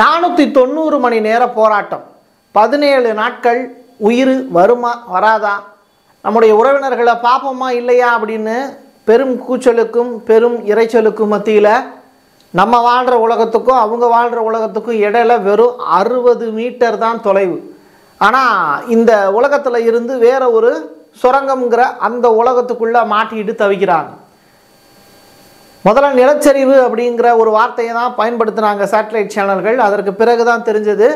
நானூற்றி தொண்ணூறு மணி நேர போராட்டம். பதினேழு நாட்கள் உயிர் வருமா வராதா? நம்முடைய உறவினர்களை பார்ப்போமா இல்லையா அப்படின்னு பெரும் கூச்சலுக்கும் பெரும் இரைச்சலுக்கும் மத்தியில் நம்ம வாழ்கிற உலகத்துக்கும் அவங்க வாழ்கிற உலகத்துக்கும் இடையில வெறும் அறுபது மீட்டர் தான் தொலைவு. ஆனால் இந்த உலகத்தில் இருந்து வேற ஒரு சுரங்கம்ங்கிற அந்த உலகத்துக்குள்ளே மாட்டிட்டு தவிக்கிறாங்க. முதல்ல நிலச்சரிவு அப்படிங்கிற ஒரு வார்த்தையை தான் பயன்படுத்தினாங்க சேட்டலைட் சேனல்கள். அதற்கு பிறகு தான் தெரிஞ்சது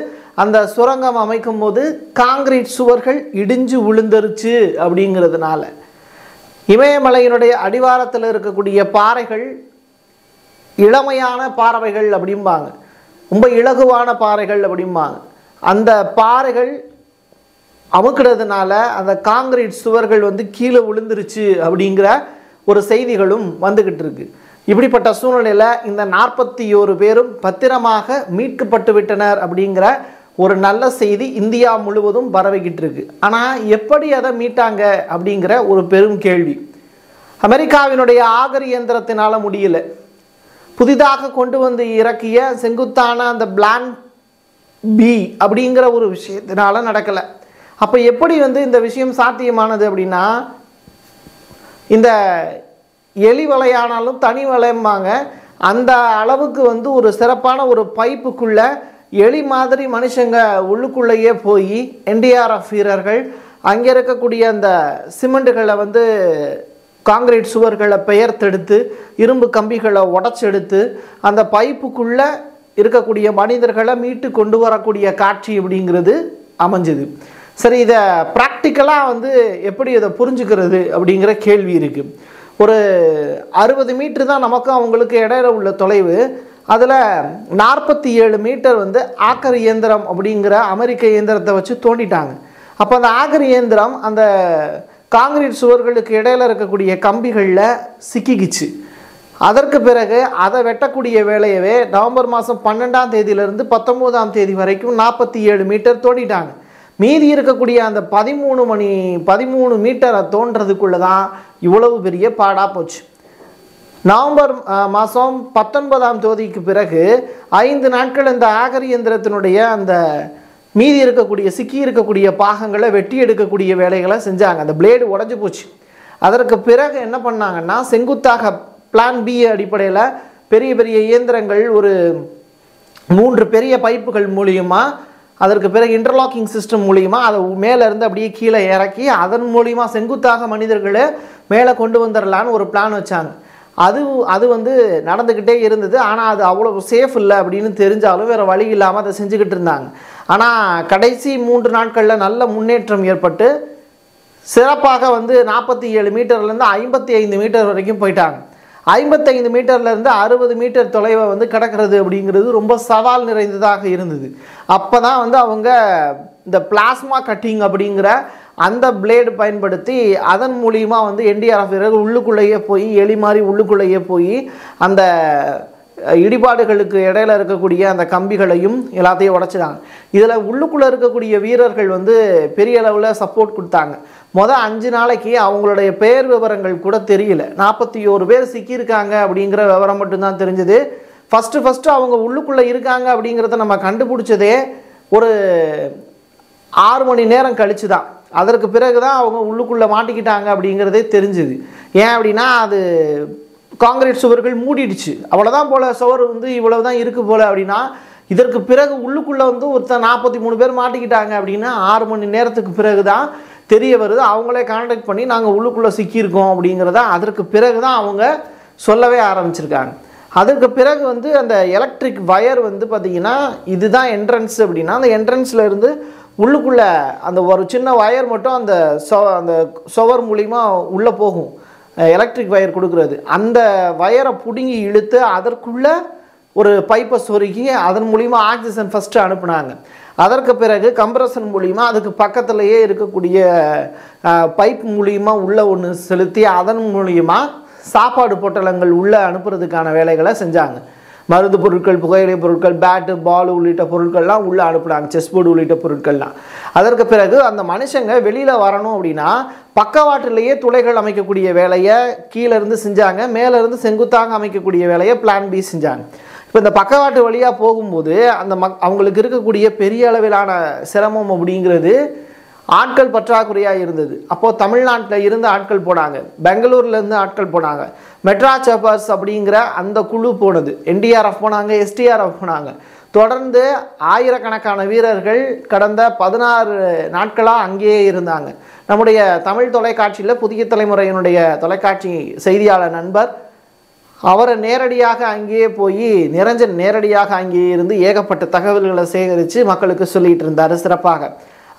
அந்த சுரங்கம் அமைக்கும் போது காங்கிரீட் சுவர்கள் இடிஞ்சு விழுந்துருச்சு அப்படிங்கிறதுனால. இமயமலையினுடைய அடிவாரத்தில் இருக்கக்கூடிய பாறைகள் இளமையான பாறைகள் அப்படிம்பாங்க. ரொம்ப இலகுவான பாறைகள் அப்படிம்பாங்க. அந்த பாறைகள் அமுக்கிறதுனால அந்த காங்கிரீட் சுவர்கள் வந்து கீழே விழுந்துருச்சு அப்படிங்கிற ஒரு செய்திகளும் வந்துக்கிட்டு இருக்குது இப்படிப்பட்ட சூழ்நிலையில் இந்த நாற்பத்தி ஓரு பேரும் பத்திரமாக மீட்கப்பட்டு விட்டனர் அப்படிங்கிற ஒரு நல்ல செய்தி இந்தியா முழுவதும் பரவிக்கிட்டு இருக்கு ஆனால் எப்படி அதை மீட்டாங்க அப்படிங்கிற ஒரு பெரும் கேள்வி. அமெரிக்காவினுடைய ஆகரி இயந்திரத்தினால் முடியல. புதிதாக கொண்டு வந்து இறக்கிய செங்குத்தான அந்த பிளான் பி அப்படிங்கிற ஒரு விஷயத்தினால நடக்கலை. அப்போ எப்படி வந்து இந்த விஷயம் சாத்தியமானது அப்படின்னா இந்த எலி வலையானாலும் தனி வலைம்பாங்க. அந்த அளவுக்கு வந்து ஒரு சிறப்பான ஒரு பைப்புக்குள்ள எலி மாதிரி மனுஷங்க உள்ளுக்குள்ளேயே போய் என்டிஆர்எஃப் வீரர்கள் அங்கே இருக்கக்கூடிய அந்த சிமெண்ட்டுகளை வந்து காங்கிரீட் சுவர்களை பெயர்த்தெடுத்து இரும்பு கம்பிகளை உடச்செடுத்து அந்த பைப்புக்குள்ளே இருக்கக்கூடிய மனிதர்களை மீட்டு கொண்டு வரக்கூடிய காட்சி அப்படிங்கிறது அமைஞ்சுது. சரி இதை ப்ராக்டிக்கலாக வந்து எப்படி இதை புரிஞ்சுக்கிறது அப்படிங்கிற கேள்வி இருக்குது ஒரு அறுபது மீட்ரு தான் நமக்கும் அவங்களுக்கு இடையில உள்ள தொலைவு. அதில் நாற்பத்தி ஏழு மீட்டர் வந்து ஆக்கர் இயந்திரம் அப்படிங்கிற அமெரிக்க இயந்திரத்தை வச்சு தோண்டிட்டாங்க. அப்போ அந்த ஆக்கர் இயந்திரம் அந்த காங்கிரீட் சுவர்களுக்கு இடையில இருக்கக்கூடிய கம்பிகளில் சிக்கிக்கிச்சு. அதற்கு பிறகு அதை வெட்டக்கூடிய வேலையவே நவம்பர் மாதம் பன்னெண்டாம் தேதியிலிருந்து பத்தொம்போதாம் தேதி வரைக்கும் நாற்பத்தி ஏழு மீட்டர் தோண்டிட்டாங்க. மீதி இருக்கக்கூடிய அந்த பதிமூணு மணி பதிமூணு மீட்டரை தோன்றதுக்குள்ளே தான் இவ்வளவு பெரிய பாடாக போச்சு. நவம்பர் மாதம் பத்தொன்பதாம் தேதிக்கு பிறகு ஐந்து நாட்கள் இந்த ஆகரி இயந்திரத்தினுடைய அந்த மீதி இருக்கக்கூடிய சிக்கி இருக்கக்கூடிய பாகங்களை வெட்டி எடுக்கக்கூடிய வேலைகளை செஞ்சாங்க. அந்த பிளேடு உடஞ்சி போச்சு. அதற்கு பிறகு என்ன பண்ணாங்கன்னா செங்குத்தாக பிளான் பி அடிப்படையில் பெரிய பெரிய இயந்திரங்கள் ஒரு மூன்று பெரிய பைப்புகள் மூலியமாக அதற்கு பிறகு இன்டர்லாக்கிங் சிஸ்டம் மூலியமாக அதை மேலேருந்து அப்படியே கீழே இறக்கி அதன் மூலிமா செங்குத்தாக மனிதர்களை மேலே கொண்டு வந்துடலான்னு ஒரு பிளான் வச்சாங்க. அது அது வந்து நடந்துக்கிட்டே இருந்தது. ஆனால் அது அவ்வளோ சேஃப் இல்லை அப்படின்னு தெரிஞ்சாலும் வேறு வழி இல்லாமல் அதை செஞ்சுக்கிட்டு இருந்தாங்க. ஆனால் கடைசி மூன்று நாட்களில் நல்ல முன்னேற்றம் ஏற்பட்டு சிறப்பாக வந்து நாற்பத்தி ஏழு மீட்டர்லேருந்து ஐம்பத்தி ஐந்து மீட்டர் வரைக்கும் போயிட்டாங்க. ஐம்பத்தைந்து மீட்டர்லேருந்து அறுபது மீட்டர் தொலைவை வந்து கிடக்கிறது அப்படிங்கிறது ரொம்ப சவால் நிறைந்ததாக இருந்தது. அப்போ தான் வந்து அவங்க இந்த பிளாஸ்மா கட்டிங் அப்படிங்கிற அந்த பிளேடு பயன்படுத்தி அதன் மூலியமாக வந்து என்டிஆர்எஃப் வீரர்கள் உள்ளுக்குள்ளேயே போய் எலி மாதிரி உள்ளுக்குள்ளேயே போய் அந்த இடிபாடுகளுக்கு இடையில இருக்கக்கூடிய அந்த கம்பிகளையும் எல்லாத்தையும் உடைச்சிட்டாங்க. இதில் உள்ளுக்குள்ளே இருக்கக்கூடிய வீரர்கள் வந்து பெரிய அளவில் சப்போர்ட் கொடுத்தாங்க. மொதல் அஞ்சு நாளைக்கு அவங்களுடைய பெயர் விவரங்கள் கூட தெரியல. நாற்பத்தி ஓரு பேர் சிக்கியிருக்காங்க அப்படிங்கிற விவரம் மட்டும்தான் தெரிஞ்சது. ஃபஸ்ட்டு ஃபஸ்ட்டு அவங்க உள்ளுக்குள்ளே இருக்காங்க அப்படிங்கிறத நம்ம கண்டுபிடிச்சதே ஒரு ஆறு மணி நேரம் கழிச்சு தான் அதற்கு பிறகு தான் அவங்க உள்ளுக்குள்ளே மாட்டிக்கிட்டாங்க அப்படிங்கிறதே தெரிஞ்சுது. ஏன் அப்படின்னா அது காங்கிரீட் சுவர்கள் மூடிடுச்சு. அவ்வளோதான் போல் சுவர் வந்து இவ்வளோ தான் இருக்குது போல் அப்படின்னா இதற்கு பிறகு உள்ளுக்குள்ளே வந்து ஒருத்தர் நாற்பத்தி மூணு பேர் மாட்டிக்கிட்டாங்க அப்படின்னா ஆறு மணி நேரத்துக்கு பிறகு தான் தெரிய வருது. அவங்களே கான்டாக்ட் பண்ணி நாங்கள் உள்ளுக்குள்ளே சிக்கியிருக்கோம் அப்படிங்கிறத அதற்கு பிறகு தான் அவங்க சொல்லவே ஆரம்பிச்சிருக்காங்க. அதற்கு பிறகு வந்து அந்த எலக்ட்ரிக் வயர் வந்து பார்த்திங்கன்னா இதுதான் என்ட்ரன்ஸ் அப்படின்னா அந்த என்ட்ரன்ஸில் இருந்து உள்ளுக்குள்ளே அந்த ஒரு சின்ன வயர் மட்டும் அந்த சொ அந்த சுவர் மூலிமா உள்ளே போகும். எலக்ட்ரிக் வயர் கொடுக்குறது. அந்த வயரை பிடுங்கி இழுத்து அதற்குள்ளே ஒரு பைப்பை சொருகி அதன் மூலிமா ஆக்சிஜன் ஃபஸ்ட்டு அனுப்புனாங்க. அதற்கு பிறகு கம்ப்ரஷன் மூலிமா அதுக்கு பக்கத்துலேயே இருக்கக்கூடிய பைப் மூலிமா உள்ளே ஒன்று செலுத்தி அதன் மூலிமா சாப்பாடு பொட்டலங்கள் உள்ளே அனுப்புறதுக்கான வேலைகளை செஞ்சாங்க. மருந்து பொருட்கள் புகையிலை பொருட்கள் பேட்டு பால் உள்ளிட்ட பொருட்கள்லாம் உள்ளே அனுப்புனாங்க செஸ் போர்டு உள்ளிட்ட பொருட்கள்லாம். அதற்கு பிறகு அந்த மனுஷங்க வெளியில் வரணும் அப்படின்னா பக்கவாட்டிலேயே துளைகள் அமைக்கக்கூடிய வேலையை கீழே இருந்து செஞ்சாங்க மேலேருந்து செங்குத்தாங்க செங்குத்தாக அமைக்கக்கூடிய வேலையை பிளான் பி செஞ்சாங்க. இப்போ இந்த பக்கவாட்டு வழியாக போகும்போது அந்த மக் அவங்களுக்கு இருக்கக்கூடிய பெரிய அளவிலான சிரமம் அப்படிங்கிறது ஆட்கள் பற்றாக்குறையாக இருந்தது. அப்போது தமிழ்நாட்டில் இருந்து ஆட்கள் போனாங்க. பெங்களூர்லேருந்து ஆட்கள் போனாங்க. மெட்ரா சேப்பர்ஸ் அப்படிங்கிற அந்த குழு போனது. என்டிஆர்எஃப் போனாங்க எஸ்டிஆர்எஃப் போனாங்க. தொடர்ந்து ஆயிரக்கணக்கான வீரர்கள் கடந்த பதினாறு நாட்களாக அங்கேயே இருந்தாங்க. நம்முடைய தமிழ் தொலைக்காட்சியில் புதிய தலைமுறையினுடைய தொலைக்காட்சி செய்தியாளர் நண்பர் அவரை நேரடியாக அங்கேயே போய் நிரஞ்சன் நேரடியாக அங்கேயே இருந்து ஏகப்பட்ட தகவல்களை சேகரித்து மக்களுக்கு சொல்லிகிட்டு இருந்தார் சிறப்பாக.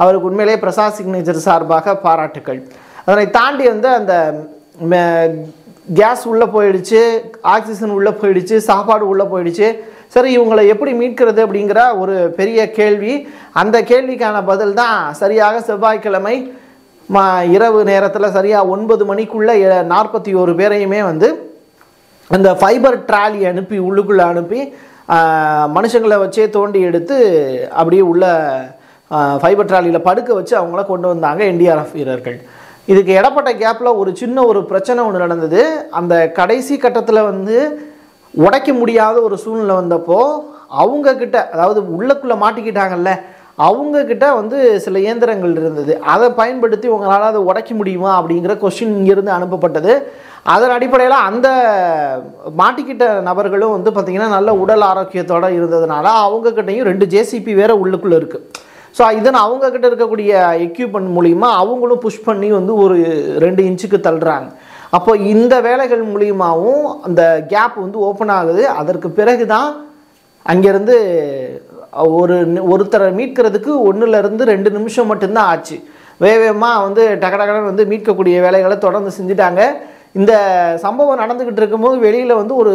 அவருக்கு உண்மையிலேயே பிரசாத் சிக்னேச்சர் சார்பாக பாராட்டுக்கள். அதனை தாண்டி வந்து அந்த கேஸ் உள்ளே போயிடுச்சு ஆக்சிஜன் உள்ளே போயிடுச்சு சாப்பாடு உள்ளே போயிடுச்சு. சரி இவங்களை எப்படி மீட்கிறது அப்படிங்கிற ஒரு பெரிய கேள்வி. அந்த கேள்விக்கான பதில் தான் சரியாக செவ்வாய்க்கிழமை மா இரவு நேரத்தில் சரியாக ஒன்பது மணிக்குள்ளே நாற்பத்தி ஒரு பேரையுமே வந்து அந்த ஃபைபர் ட்ராலி அனுப்பி உள்ளுக்குள்ளே அனுப்பி மனுஷங்களை வச்சே தோண்டி எடுத்து அப்படியே உள்ள ஃபைபர் ட்ராலியில் படுக்க வச்சு அவங்கள கொண்டு வந்தாங்க என்டிஆர்எஃப் வீரர்கள். இதுக்கு இடப்பட்ட கேப்பில் ஒரு சின்ன ஒரு பிரச்சனை ஒன்று நடந்தது. அந்த கடைசி கட்டத்தில் வந்து உடைக்க முடியாத ஒரு சூழ்நிலை வந்தப்போ அவங்கக்கிட்ட அதாவது உள்ளக்குள்ளே மாட்டிக்கிட்டாங்கல்ல அவங்கக்கிட்ட வந்து சில இயந்திரங்கள் இருந்தது. அதை பயன்படுத்தி உங்களால் அதை உடைக்க முடியுமா அப்படிங்கிற கொஸ்டின் இங்கேருந்து அனுப்பப்பட்டது. அதன் அடிப்படையில் அந்த மாட்டிக்கிட்ட நபர்களும் வந்து பார்த்திங்கன்னா நல்ல உடல் ஆரோக்கியத்தோடு இருந்ததுனால அவங்கக்கிட்டையும் ரெண்டு ஜேசிபி வேறு உள்ளுக்குள்ளே இருக்குது ஸோ இதன் அவங்கக்கிட்ட இருக்கக்கூடிய எக்யூப்மெண்ட் மூலிமா அவங்களும் புஷ் பண்ணி வந்து ஒரு ரெண்டு இன்ச்சுக்கு தள்ளுறாங்க. அப்போ இந்த வேலைகள் மூலியமாகவும் அந்த கேப் வந்து ஓப்பன் ஆகுது. அதற்கு பிறகு தான் அங்கேருந்து ஒரு ஒருத்தரை மீட்கிறதுக்கு ஒன்றுலேருந்து ரெண்டு நிமிஷம் மட்டும்தான் ஆச்சு. வேகமாக வந்து டகடகடன் வந்து மீட்கக்கூடிய வேலைகளை தொடர்ந்து செஞ்சுட்டாங்க. இந்த சம்பவம் நடந்துக்கிட்டு இருக்கும்போது வெளியில் வந்து ஒரு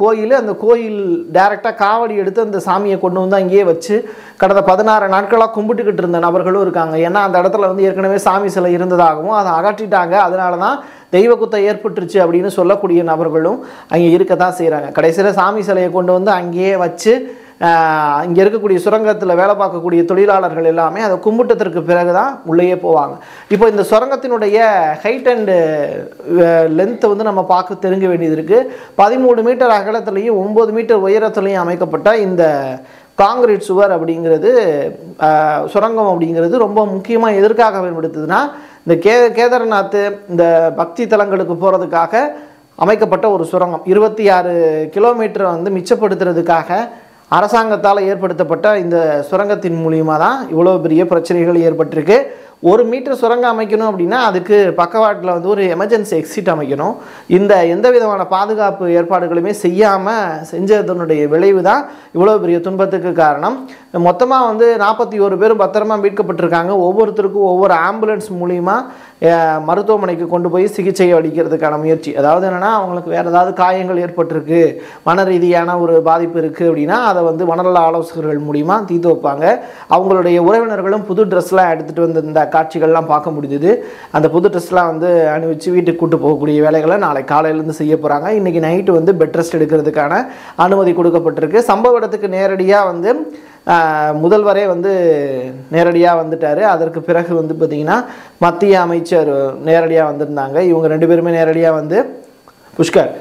கோயில் அந்த கோயில் டைரெக்டாக காவடி எடுத்து அந்த சாமியை கொண்டு வந்து அங்கேயே வச்சு கடந்த பதினாறு நாட்களாக கும்பிட்டுக்கிட்டு இருந்த நபர்களும் இருக்காங்க. ஏன்னா அந்த இடத்துல வந்து ஏற்கனவே சாமி சிலை இருந்ததாகவும் அதை அகற்றிட்டாங்க. அதனால தான் தெய்வ குத்தம் ஏற்பட்டுருச்சு அப்படின்னு சொல்லக்கூடிய நபர்களும் அங்கே இருக்க தான் செய்கிறாங்க கடைசியில் சாமி சிலையை கொண்டு வந்து அங்கேயே வச்சு இங்கே இருக்கக்கூடிய சுரங்கத்தில் வேலை பார்க்கக்கூடிய தொழிலாளர்கள் எல்லாமே அதை கும்பிட்டதற்கு பிறகு தான் உள்ளேயே போவாங்க. இப்போ இந்த சுரங்கத்தினுடைய ஹைட் அண்டு லென்த்தை வந்து நம்ம பார்க்க தெரிஞ்ச வேண்டியது இருக்குது பதிமூணு மீட்டர் அகலத்துலேயும் ஒம்பது மீட்டர் உயரத்துலேயும் அமைக்கப்பட்ட இந்த காங்கிரீட் சுவர் அப்படிங்கிறது சுரங்கம் அப்படிங்கிறது ரொம்ப முக்கியமாக எதற்காக பயன்படுத்துதுன்னா இந்த கே கேதார்நாத் இந்த பக்தி தலங்களுக்கு போகிறதுக்காக அமைக்கப்பட்ட ஒரு சுரங்கம். இருபத்தி ஆறு கிலோமீட்டரை வந்து மிச்சப்படுத்துறதுக்காக அரசாங்கத்தால் ஏற்படுத்தப்பட்ட இந்த சுரங்கத்தின் மூலியமாக தான் இவ்வளோ பெரிய பிரச்சனைகள் ஏற்பட்டிருக்கு. ஒரு மீட்டர் சுரங்கம் அமைக்கணும் அப்படின்னா அதுக்கு பக்கவாட்டில் வந்து ஒரு எமர்ஜென்சி எக்ஸிட் அமைக்கணும். இந்த எந்த விதமான பாதுகாப்பு ஏற்பாடுகளுமே செய்யாமல் செஞ்சதனுடைய விளைவு தான் இவ்வளோ பெரிய துன்பத்துக்கு காரணம். மொத்தமாக வந்து நாற்பத்தி ஒரு பேரும் பத்திரமா மீட்கப்பட்டிருக்காங்க. ஒவ்வொருத்தருக்கும் ஒவ்வொரு ஆம்புலன்ஸ் மூலியமாக மருத்துவமனைக்கு கொண்டு போய் சிகிச்சை அளிக்கிறதுக்கான முயற்சி. அதாவது என்னென்னா அவங்களுக்கு வேறு ஏதாவது காயங்கள் ஏற்பட்டிருக்கு மன ரீதியான ஒரு பாதிப்பு இருக்குது அப்படின்னா அதை வந்து மனநல ஆலோசகர்கள் மூலிமா தீர்த்து வைப்பாங்க. அவங்களுடைய உறவினர்களும் புது ட்ரெஸ்லாம் எடுத்துகிட்டு வந்து இந்த காட்சிகள்லாம் பார்க்க முடிஞ்சுது. அந்த புது ட்ரெஸ்லாம் வந்து அணிவிச்சு வீட்டுக்கு கூட்டு போகக்கூடிய வேலைகளை நாளை காலையிலேருந்து செய்ய போகிறாங்க இன்றைக்கி நைட்டு வந்து பெட் ரெஸ்ட் எடுக்கிறதுக்கான அனுமதி கொடுக்கப்பட்டிருக்கு. சம்பவ இடத்துக்கு நேரடியாக வந்து முதல்வரே வந்து நேரடியாக வந்துட்டார். அதற்கு பிறகு வந்து பார்த்திங்கன்னா மத்திய அமைச்சர் நேரடியாக வந்திருந்தாங்க. இவங்க ரெண்டு பேருமே நேரடியாக வந்து புஷ்கர்.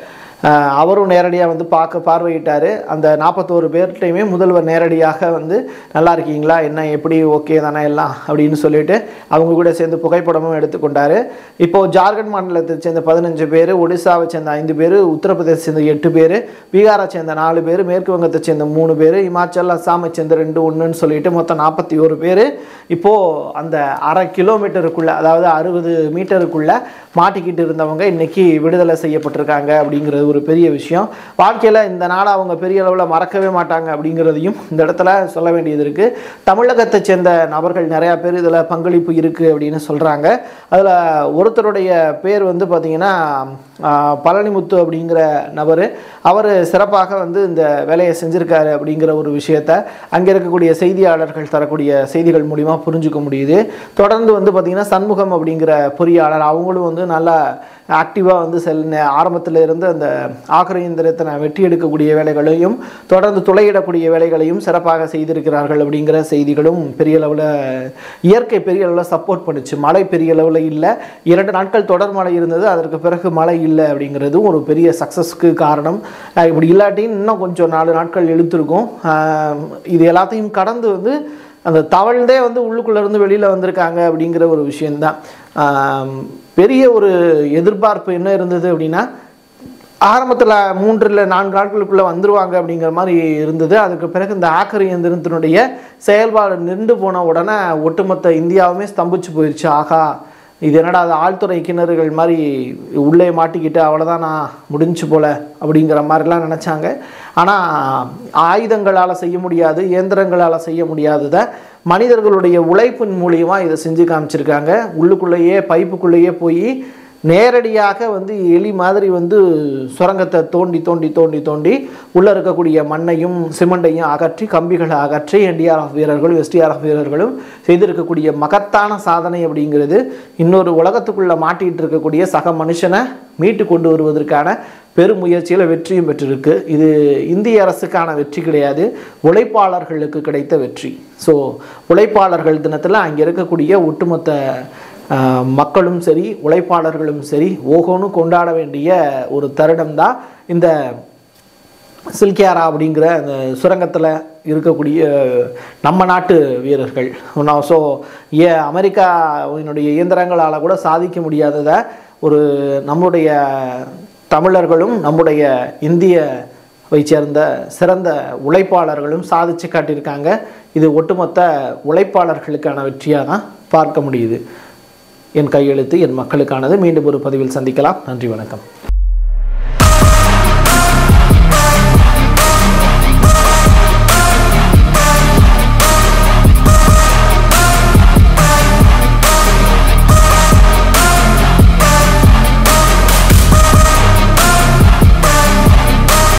அவரும் நேரடியாக வந்து பார்க்க பார்வையிட்டார். அந்த நாற்பத்தோரு பேர்கிட்டையுமே முதல்வர் நேரடியாக வந்து நல்லா இருக்கீங்களா? என்ன எப்படி ஓகே தானே எல்லாம்? அப்படின்னு சொல்லிட்டு அவங்க கூட சேர்ந்து புகைப்படமும் எடுத்துக்கொண்டார் இப்போது ஜார்க்கண்ட் மாநிலத்தை சேர்ந்த பதினஞ்சு பேர் ஒடிசாவை சேர்ந்த ஐந்து பேர் உத்தரப்பிரதேச சேர்ந்த எட்டு பேர் பீகாரை சேர்ந்த நாலு பேர் மேற்கு வங்கத்தை சேர்ந்த மூணு பேர் இமாச்சல் அஸ்ஸாமை சேர்ந்த ரெண்டு ஒன்றுன்னு சொல்லிட்டு மொத்தம் நாற்பத்தி ஒரு பேர். இப்போது அந்த அரை கிலோமீட்டருக்குள்ளே அதாவது அறுபது மீட்டருக்குள்ளே மாட்டிக்கிட்டு இருந்தவங்க இன்றைக்கி விடுதலை செய்யப்பட்டிருக்காங்க அப்படிங்கிறது ஒரு பெரிய விஷயம். வாழ்க்கையில் இந்த நாளை அவங்க பெரிய அளவில் மறக்கவே மாட்டாங்க அப்படிங்கிறதையும் இந்த இடத்துல சொல்ல வேண்டியது இருக்குது தமிழகத்தை சேர்ந்த நபர்கள் நிறையா பேர் இதில் பங்களிப்பு இருக்குது அப்படின்னு சொல்கிறாங்க அதில் ஒருத்தருடைய பேர் வந்து பார்த்திங்கன்னா பழனிமுத்து அப்படிங்கிற நபர். அவர் சிறப்பாக வந்து இந்த வேலையை செஞ்சுருக்காரு அப்படிங்கிற ஒரு விஷயத்த அங்கே இருக்கக்கூடிய செய்தியாளர்கள் தரக்கூடிய செய்திகள் மூலிமா புரிஞ்சுக்க முடியுது. தொடர்ந்து வந்து பார்த்திங்கன்னா சண்முகம் அப்படிங்கிற பொறியாளர் அவங்களும் வந்து நல்லா ஆக்டிவாக வந்து செல் ஆரம்பத்தில் இருந்து அந்த ஆக்கிர இயந்திரத்தை வெட்டி எடுக்கக்கூடிய வேலைகளையும் தொடர்ந்து துளையிடக்கூடிய வேலைகளையும் சிறப்பாக செய்திருக்கிறார்கள் அப்படிங்கிற செய்திகளும் பெரிய அளவில் இயற்கை பெரிய அளவில் சப்போர்ட் பண்ணுச்சு. மழை பெரிய அளவில் இல்லை. இரண்டு நாட்கள் தொடர் மழை இருந்தது. அதற்கு பிறகு மழை இல்லை அப்படிங்கிறதும் ஒரு பெரிய சக்ஸஸ்க்கு காரணம். இப்படி இல்லாட்டி இன்னும் கொஞ்சம் நாலு நாட்கள் இழுத்துருக்கும். இது எல்லாத்தையும் கடந்து வந்து அந்த தவழ்ந்தே வந்து உள்ளுக்குள்ளேருந்து வெளியில் வந்திருக்காங்க அப்படிங்கிற ஒரு விஷயந்தான் பெரிய ஒரு எதிர்பார்ப்பு என்ன இருந்தது அப்படின்னா ஆரம்பத்தில் மூன்று இல்லை நான்கு நாட்களுக்குள்ளே வந்துருவாங்க அப்படிங்கிற மாதிரி இருந்தது. அதுக்கு பிறகு இந்த ஆக்கர் இயந்திரத்தினுடைய செயல்பாடு நின்று போன உடனே ஒட்டுமொத்த இந்தியாவுமே ஸ்தம்பிச்சு போயிடுச்சு ஆகா இது என்னடா அது ஆழ்துறை கிணறுகள் மாதிரி உள்ளே மாட்டிக்கிட்டு அவ்வளோதான் நான் முடிஞ்சு போல அப்படிங்கிற மாதிரிலாம் நினச்சாங்க. ஆனால் ஆயுதங்களால் செய்ய முடியாது இயந்திரங்களால் செய்ய முடியாததை மனிதர்களுடைய உழைப்பின் மூலியமாக இதை செஞ்சு காமிச்சிருக்காங்க. உள்ளுக்குள்ளேயே பைப்புக்குள்ளேயே போய் நேரடியாக வந்து எலி மாதிரி வந்து சுரங்கத்தை தோண்டி தோண்டி தோண்டி தோண்டி உள்ளே இருக்கக்கூடிய மண்ணையும் சிமெண்டையும் அகற்றி கம்பிகளை அகற்றி என்டிஆர்எஃப் வீரர்களும் எஸ்டிஆர்எஃப் வீரர்களும் செய்திருக்கக்கூடிய மகத்தான சாதனை அப்படிங்கிறது இன்னொரு உலகத்துக்குள்ளே மாட்டிகிட்டு இருக்கக்கூடிய சக மனுஷனை மீட்டு கொண்டு வருவதற்கான பெருமுயற்சியில் வெற்றியும் பெற்றிருக்கு. இது இந்திய அரசுக்கான வெற்றி கிடையாது. உழைப்பாளர்களுக்கு கிடைத்த வெற்றி. ஸோ உழைப்பாளர்கள் தினத்தில் அங்கே இருக்கக்கூடிய ஒட்டுமொத்த மக்களும் சரி உழைப்பாளர்களும் சரி ஓகோன்னு கொண்டாட வேண்டிய ஒரு தருணம் தான் இந்த சில்கியாரா அப்படிங்கிற அந்த சுரங்கத்தில் இருக்கக்கூடிய நம்ம நாட்டு வீரர்கள். நான் ஸோ ஏ அமெரிக்காவினுடைய இயந்திரங்களால் கூட சாதிக்க முடியாததை ஒரு நம்முடைய தமிழர்களும் நம்முடைய இந்திய சேர்ந்த சிறந்த உழைப்பாளர்களும் சாதிச்சு காட்டியிருக்காங்க. இது ஒட்டுமொத்த உழைப்பாளர்களுக்கான வெற்றியாக தான் பார்க்க முடியுது. என் கையெழுத்து என் மக்களுக்கானது. மீண்டும் ஒரு பதிவில் சந்திக்கலாம். நன்றி வணக்கம்.